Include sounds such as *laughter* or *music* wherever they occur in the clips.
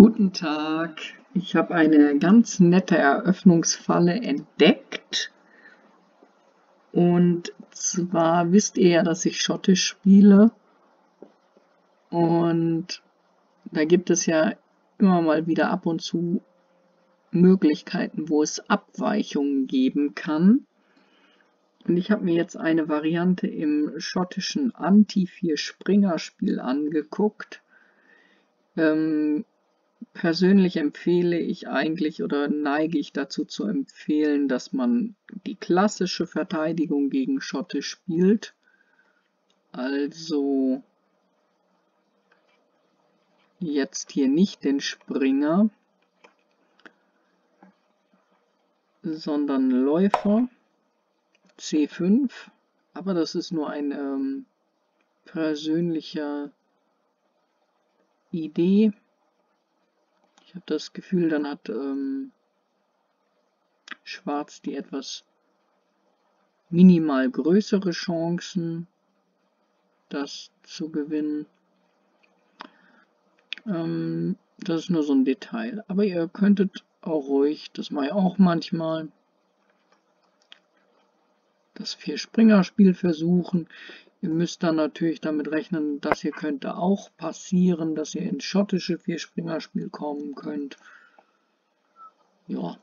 Guten Tag, ich habe eine ganz nette Eröffnungsfalle entdeckt. Und zwar wisst ihr ja, dass ich Schottisch spiele. Und da gibt es ja immer mal wieder ab und zu Möglichkeiten, wo es Abweichungen geben kann. Und ich habe mir jetzt eine Variante im schottischen Anti-4-Springer-Spiel angeguckt. Ähm, persönlich empfehle ich eigentlich oder neige ich dazu zu empfehlen, dass man die klassische Verteidigung gegen Schotte spielt. Also jetzt hier nicht den Springer, sondern Läufer C5. Aber das ist nur ein ähm, persönlicher Idee. Ich habe das Gefühl, dann hat ähm, Schwarz die etwas minimal größere Chancen, das zu gewinnen. Ähm, das ist nur so ein Detail. Aber ihr könntet auch ruhig, das mache ich auch manchmal, das Vier-Springer-Spiel versuchen. Ihr müsst dann natürlich damit rechnen, das hier könnte auch passieren, dass ihr ins schottische Vierspringerspiel kommen könnt. Ja.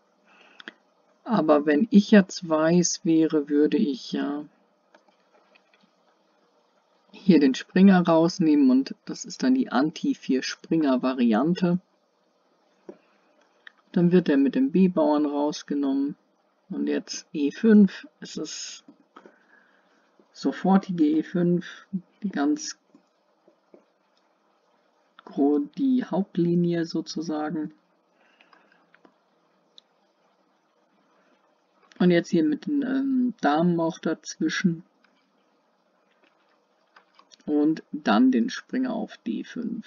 Aber wenn ich jetzt weiß wäre, würde ich ja hier den Springer rausnehmen und das ist dann die Anti-Vier-Springer-Variante. Dann wird er mit dem B-Bauern rausgenommen. Und jetzt E5 ist es sofortige E5, die ganz die Hauptlinie sozusagen. Und jetzt hier mit den ähm, Damen auch dazwischen. Und dann den Springer auf D5.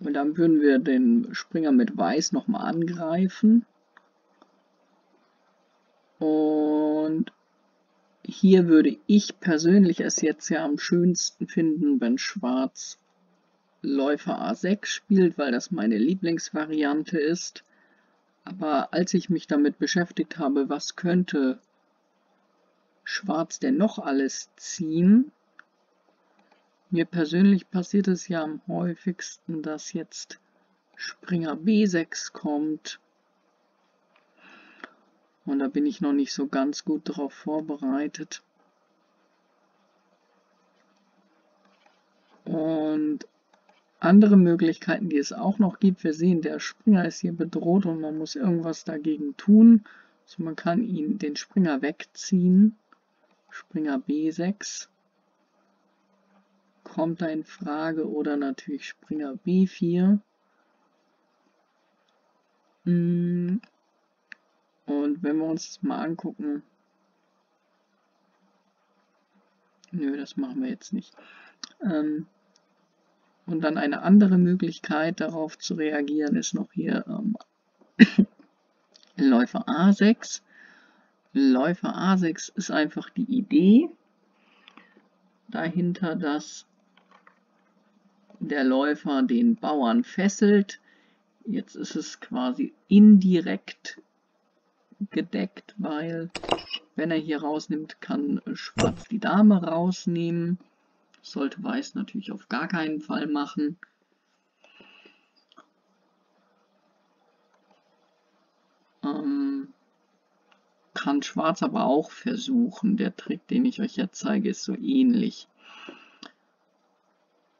Und dann würden wir den Springer mit Weiß nochmal angreifen. Und hier würde ich persönlich es jetzt ja am schönsten finden, wenn Schwarz Läufer A6 spielt, weil das meine Lieblingsvariante ist. Aber als ich mich damit beschäftigt habe, was könnte Schwarz denn noch alles ziehen, mir persönlich passiert es ja am häufigsten, dass jetzt Springer B6 kommt und da bin ich noch nicht so ganz gut darauf vorbereitet. Und andere Möglichkeiten, die es auch noch gibt. Wir sehen, der Springer ist hier bedroht und man muss irgendwas dagegen tun. Also man kann ihn den Springer wegziehen. Springer B6 kommt da in Frage oder natürlich Springer B4. Und wenn wir uns das mal angucken, nö, das machen wir jetzt nicht. Ähm, und dann eine andere Möglichkeit darauf zu reagieren ist noch hier ähm, Läufer A6. Läufer A6 ist einfach die Idee dahinter, dass der Läufer den Bauern fesselt. Jetzt ist es quasi indirekt gedeckt, weil wenn er hier rausnimmt, kann Schwarz die Dame rausnehmen. sollte Weiß natürlich auf gar keinen Fall machen. Ähm, kann Schwarz aber auch versuchen. Der Trick, den ich euch jetzt zeige, ist so ähnlich.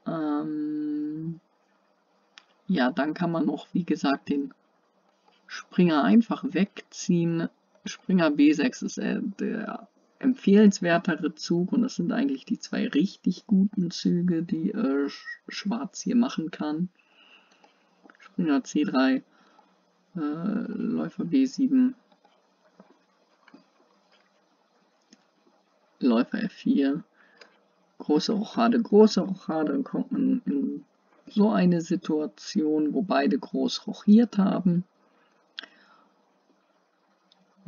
Ähm, ja, dann kann man noch, wie gesagt, den Springer einfach wegziehen. Springer B6 ist äh, der empfehlenswertere Zug und das sind eigentlich die zwei richtig guten Züge, die äh, Schwarz hier machen kann. Springer C3, äh, Läufer B7, Läufer F4, große Rochade, große Rochade, dann kommt man in so eine Situation, wo beide groß rochiert haben.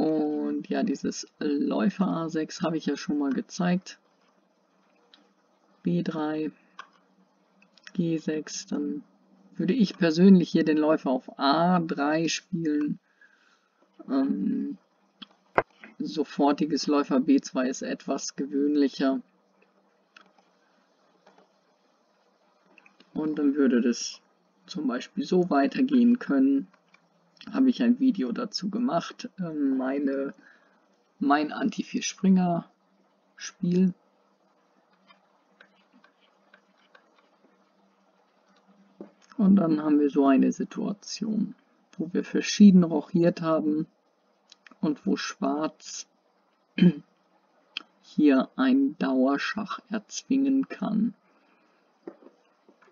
Und ja, dieses Läufer A6 habe ich ja schon mal gezeigt. B3, G6, dann würde ich persönlich hier den Läufer auf A3 spielen. Ähm, sofortiges Läufer B2 ist etwas gewöhnlicher. Und dann würde das zum Beispiel so weitergehen können. Habe ich ein Video dazu gemacht. Ähm, meine, mein Anti-4-Springer-Spiel. Und dann haben wir so eine Situation, wo wir verschieden rochiert haben und wo Schwarz *clears throat* hier einen Dauerschach erzwingen kann,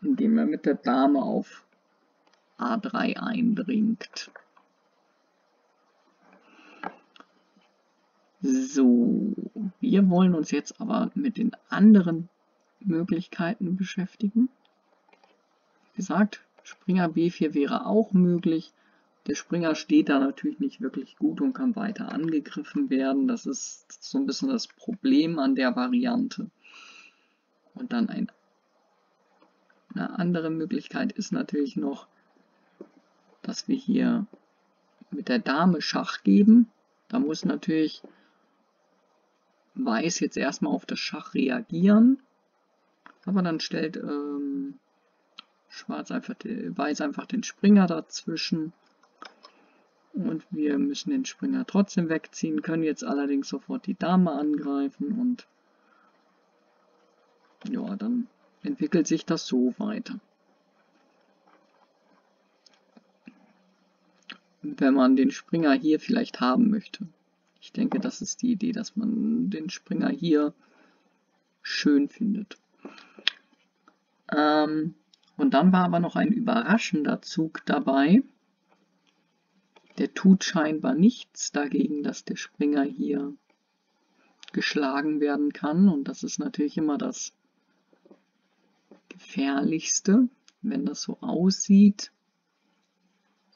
indem er mit der Dame auf A3 eindringt. So, wir wollen uns jetzt aber mit den anderen Möglichkeiten beschäftigen gesagt, Springer B4 wäre auch möglich. Der Springer steht da natürlich nicht wirklich gut und kann weiter angegriffen werden. Das ist so ein bisschen das Problem an der Variante. Und dann ein, eine andere Möglichkeit ist natürlich noch, dass wir hier mit der Dame Schach geben. Da muss natürlich Weiß jetzt erstmal auf das Schach reagieren. Aber dann stellt ähm, Schwarz einfach, Weiß einfach den Springer dazwischen. Und wir müssen den Springer trotzdem wegziehen, können jetzt allerdings sofort die Dame angreifen und ja, dann entwickelt sich das so weiter. Wenn man den Springer hier vielleicht haben möchte. Ich denke, das ist die Idee, dass man den Springer hier schön findet. Ähm, und dann war aber noch ein überraschender Zug dabei. Der tut scheinbar nichts dagegen, dass der Springer hier geschlagen werden kann. Und das ist natürlich immer das Gefährlichste, wenn das so aussieht,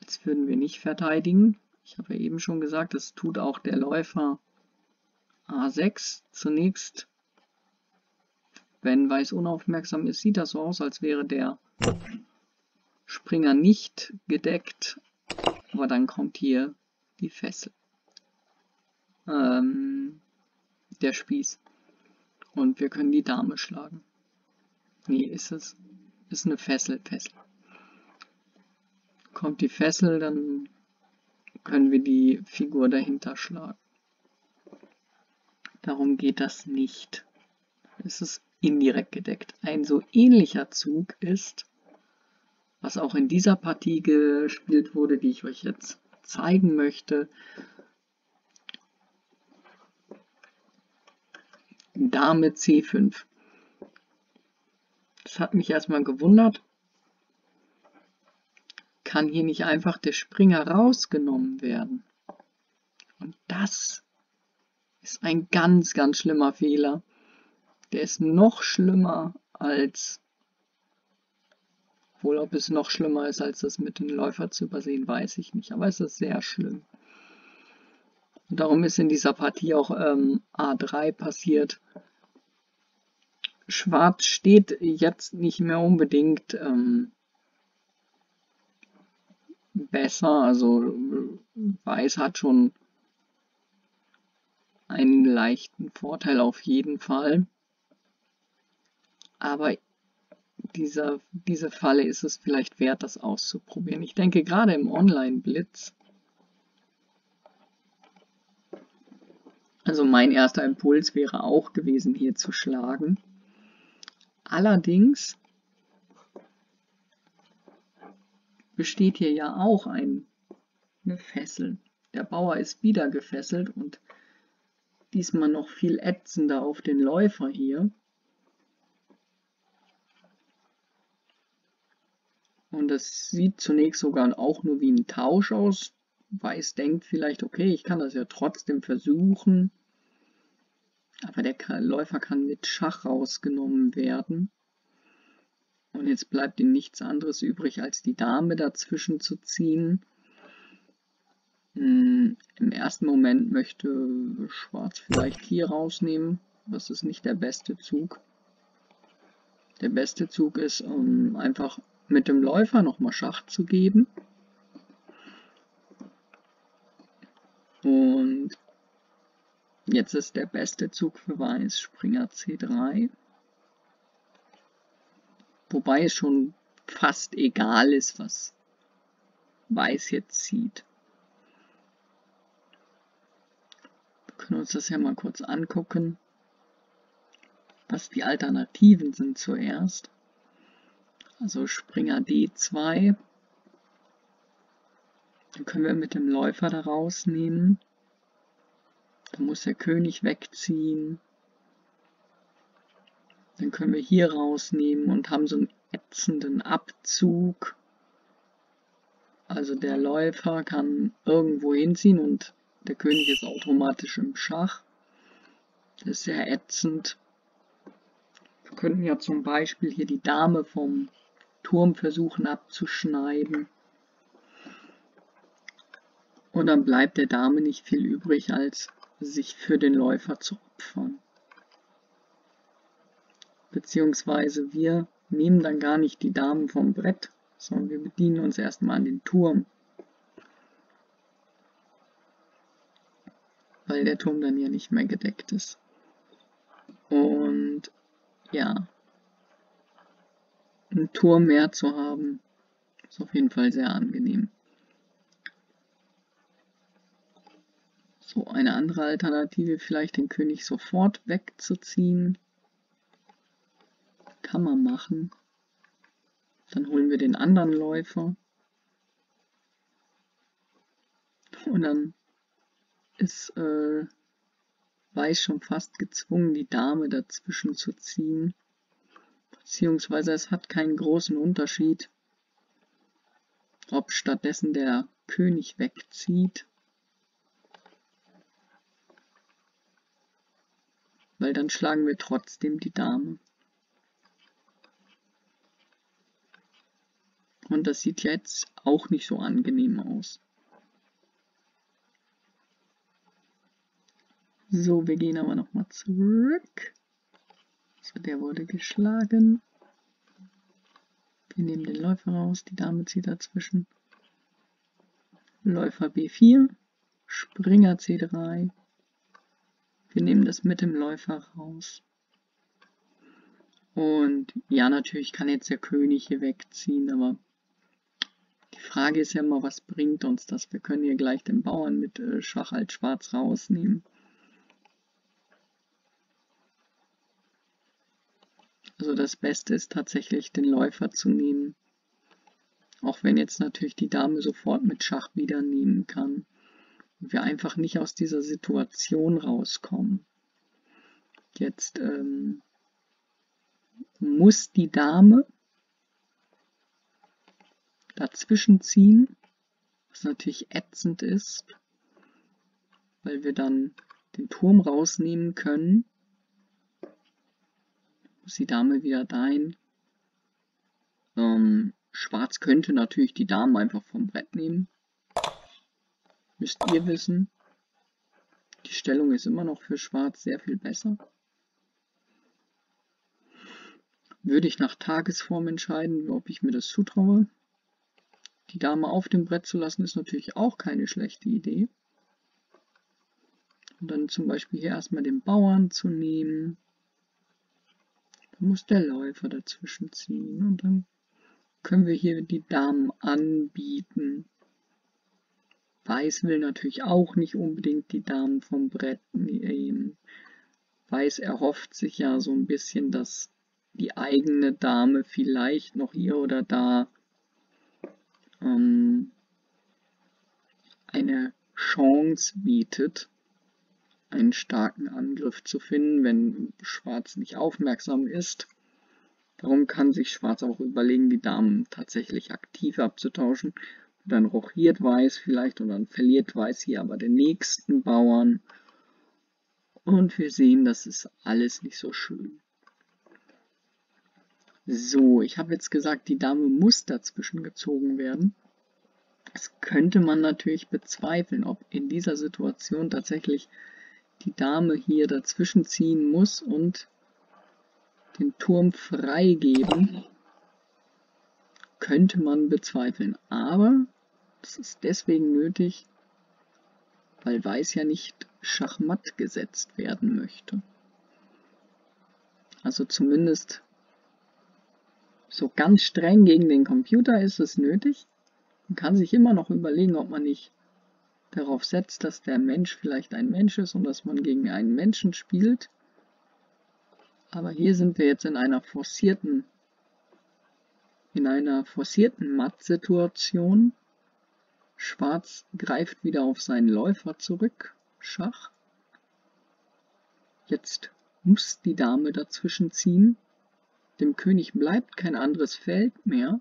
als würden wir nicht verteidigen. Ich habe ja eben schon gesagt, das tut auch der Läufer A6 zunächst. Wenn Weiß unaufmerksam ist, sieht das so aus, als wäre der Springer nicht gedeckt, aber dann kommt hier die Fessel. Ähm, der Spieß. Und wir können die Dame schlagen. Nee, ist es. Ist eine Fessel, Fessel. Kommt die Fessel, dann können wir die Figur dahinter schlagen. Darum geht das nicht. Es ist indirekt gedeckt. Ein so ähnlicher Zug ist was auch in dieser Partie gespielt wurde, die ich euch jetzt zeigen möchte. Dame C5. Das hat mich erstmal gewundert. Kann hier nicht einfach der Springer rausgenommen werden? Und das ist ein ganz, ganz schlimmer Fehler. Der ist noch schlimmer als obwohl, ob es noch schlimmer ist, als das mit den Läufer zu übersehen, weiß ich nicht. Aber es ist sehr schlimm. Und darum ist in dieser Partie auch ähm, A3 passiert. Schwarz steht jetzt nicht mehr unbedingt ähm, besser. Also Weiß hat schon einen leichten Vorteil auf jeden Fall. Aber dieser, diese Falle ist es vielleicht wert, das auszuprobieren. Ich denke gerade im Online-Blitz. Also mein erster Impuls wäre auch gewesen, hier zu schlagen. Allerdings besteht hier ja auch ein, eine Fessel. Der Bauer ist wieder gefesselt und diesmal noch viel ätzender auf den Läufer hier. Und das sieht zunächst sogar auch nur wie ein Tausch aus. Weiß denkt vielleicht, okay, ich kann das ja trotzdem versuchen. Aber der Läufer kann mit Schach rausgenommen werden. Und jetzt bleibt ihm nichts anderes übrig, als die Dame dazwischen zu ziehen. Hm, Im ersten Moment möchte Schwarz vielleicht hier rausnehmen. Das ist nicht der beste Zug. Der beste Zug ist, um einfach mit dem Läufer nochmal Schach zu geben. Und jetzt ist der beste Zug für Weiß Springer C3. Wobei es schon fast egal ist, was Weiß jetzt zieht. Wir können uns das ja mal kurz angucken, was die Alternativen sind zuerst. Also Springer D2. Dann können wir mit dem Läufer da rausnehmen. Dann muss der König wegziehen. Dann können wir hier rausnehmen und haben so einen ätzenden Abzug. Also der Läufer kann irgendwo hinziehen und der König ist automatisch im Schach. Das ist sehr ätzend. Wir könnten ja zum Beispiel hier die Dame vom Turm versuchen abzuschneiden. Und dann bleibt der Dame nicht viel übrig, als sich für den Läufer zu opfern. Beziehungsweise wir nehmen dann gar nicht die Damen vom Brett, sondern wir bedienen uns erstmal an den Turm. Weil der Turm dann ja nicht mehr gedeckt ist. Und ja, einen Turm mehr zu haben, ist auf jeden Fall sehr angenehm. So, eine andere Alternative, vielleicht den König sofort wegzuziehen. Kann man machen. Dann holen wir den anderen Läufer. Und dann ist äh, Weiß schon fast gezwungen, die Dame dazwischen zu ziehen. Beziehungsweise es hat keinen großen Unterschied, ob stattdessen der König wegzieht. Weil dann schlagen wir trotzdem die Dame. Und das sieht jetzt auch nicht so angenehm aus. So, wir gehen aber nochmal zurück. So, der wurde geschlagen. Wir nehmen den Läufer raus, die Dame zieht dazwischen. Läufer B4, Springer C3. Wir nehmen das mit dem Läufer raus. Und ja, natürlich kann jetzt der König hier wegziehen, aber die Frage ist ja immer, was bringt uns das? Wir können hier gleich den Bauern mit äh, Schach als Schwarz rausnehmen. Also das Beste ist tatsächlich den Läufer zu nehmen. Auch wenn jetzt natürlich die Dame sofort mit Schach wieder nehmen kann. Und wir einfach nicht aus dieser Situation rauskommen. Jetzt ähm, muss die Dame dazwischen ziehen, was natürlich ätzend ist, weil wir dann den Turm rausnehmen können muss die Dame wieder dahin. Ähm, Schwarz könnte natürlich die Dame einfach vom Brett nehmen. Müsst ihr wissen. Die Stellung ist immer noch für Schwarz sehr viel besser. Würde ich nach Tagesform entscheiden, ob ich mir das zutraue. Die Dame auf dem Brett zu lassen, ist natürlich auch keine schlechte Idee. Und dann zum Beispiel hier erstmal den Bauern zu nehmen muss der Läufer dazwischen ziehen und dann können wir hier die Damen anbieten. Weiß will natürlich auch nicht unbedingt die Damen vom Brett nehmen. Weiß erhofft sich ja so ein bisschen, dass die eigene Dame vielleicht noch hier oder da ähm, eine Chance bietet einen starken Angriff zu finden, wenn Schwarz nicht aufmerksam ist. Darum kann sich Schwarz auch überlegen, die Damen tatsächlich aktiv abzutauschen. Dann rochiert Weiß vielleicht und dann verliert Weiß hier aber den nächsten Bauern. Und wir sehen, das ist alles nicht so schön. So, ich habe jetzt gesagt, die Dame muss dazwischen gezogen werden. Das könnte man natürlich bezweifeln, ob in dieser Situation tatsächlich die Dame hier dazwischen ziehen muss und den Turm freigeben. könnte man bezweifeln. Aber es ist deswegen nötig, weil Weiß ja nicht schachmatt gesetzt werden möchte. Also zumindest so ganz streng gegen den Computer ist es nötig. Man kann sich immer noch überlegen, ob man nicht darauf setzt, dass der Mensch vielleicht ein Mensch ist und dass man gegen einen Menschen spielt. Aber hier sind wir jetzt in einer forcierten, in einer forcierten Matt-Situation. Schwarz greift wieder auf seinen Läufer zurück. Schach. Jetzt muss die Dame dazwischen ziehen. Dem König bleibt kein anderes Feld mehr.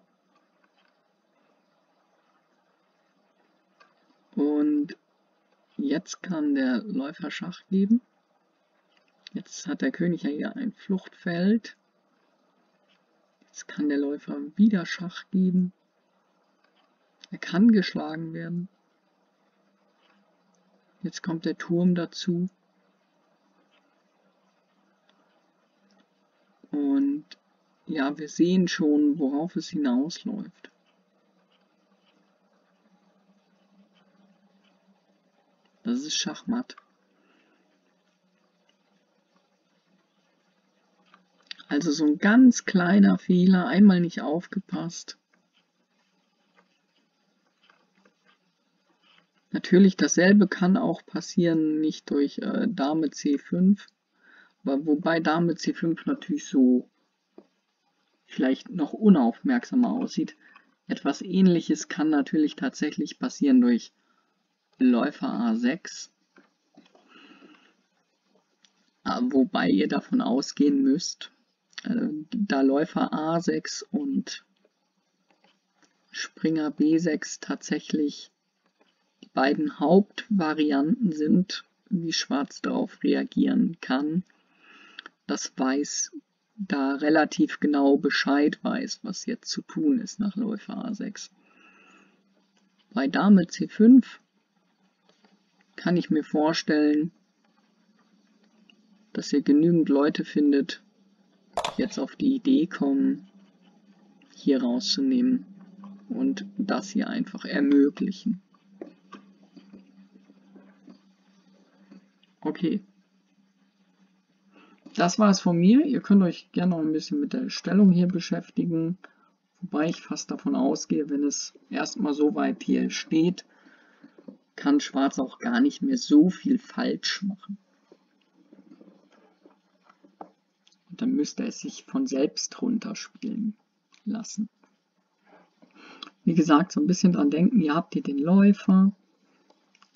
Und jetzt kann der Läufer Schach geben. Jetzt hat der König ja hier ein Fluchtfeld. Jetzt kann der Läufer wieder Schach geben. Er kann geschlagen werden. Jetzt kommt der Turm dazu. Und ja, wir sehen schon, worauf es hinausläuft. Das ist Schachmatt. Also so ein ganz kleiner Fehler, einmal nicht aufgepasst. Natürlich dasselbe kann auch passieren, nicht durch äh, Dame C5, aber wobei Dame C5 natürlich so vielleicht noch unaufmerksamer aussieht. Etwas ähnliches kann natürlich tatsächlich passieren durch Läufer A6. Ah, wobei ihr davon ausgehen müsst, äh, da Läufer A6 und Springer B6 tatsächlich die beiden Hauptvarianten sind, wie Schwarz darauf reagieren kann, dass Weiß da relativ genau Bescheid weiß, was jetzt zu tun ist nach Läufer A6. Bei Dame C5 kann ich mir vorstellen, dass ihr genügend Leute findet, die jetzt auf die Idee kommen, hier rauszunehmen und das hier einfach ermöglichen. Okay. Das war es von mir. Ihr könnt euch gerne noch ein bisschen mit der Stellung hier beschäftigen. Wobei ich fast davon ausgehe, wenn es erstmal so weit hier steht, kann Schwarz auch gar nicht mehr so viel falsch machen. Und dann müsste es sich von selbst runterspielen lassen. Wie gesagt, so ein bisschen dran denken, ihr habt hier den Läufer,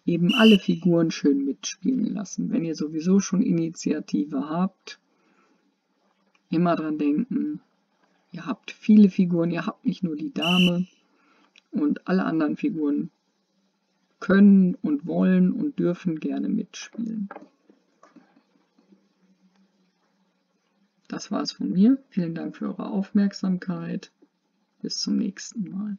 eben alle Figuren schön mitspielen lassen. Wenn ihr sowieso schon Initiative habt, immer dran denken, ihr habt viele Figuren, ihr habt nicht nur die Dame und alle anderen Figuren können und wollen und dürfen gerne mitspielen. Das war es von mir. Vielen Dank für eure Aufmerksamkeit. Bis zum nächsten Mal.